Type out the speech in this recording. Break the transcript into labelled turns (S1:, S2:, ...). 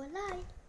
S1: Bye-bye.